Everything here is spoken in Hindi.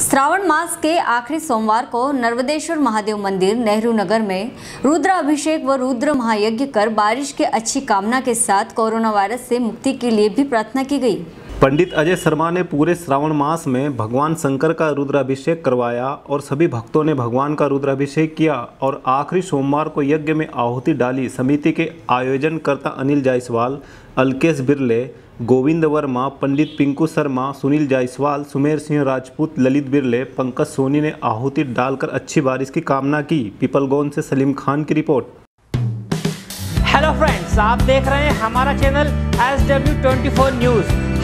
श्रावण मास के आखिरी सोमवार को नर्वदेश्वर महादेव मंदिर, नेहरू नगर में रुद्राभिषेक व रुद्र महायज्ञ कर बारिश के अच्छी कामना के साथ कोरोना वायरस से मुक्ति के लिए भी प्रार्थना की गई। पंडित अजय शर्मा ने पूरे श्रावण मास में भगवान शंकर का रुद्राभिषेक करवाया और सभी भक्तों ने भगवान का रुद्राभिषेक किया और आखिरी सोमवार को यज्ञ में आहुति डाली। समिति के आयोजनकर्ता अनिल जायसवाल, अलकेश बिरले, गोविंद वर्मा, पंडित पिंकू शर्मा, सुनील जायसवाल, सुमेर सिंह राजपूत, ललित बिरले, पंकज सोनी ने आहुति डालकर अच्छी बारिश की कामना की। पीपलगोन से सलीम खान की रिपोर्ट। हेलो फ्रेंड्स आप देख रहे हैं हमारा channel S W twenty four news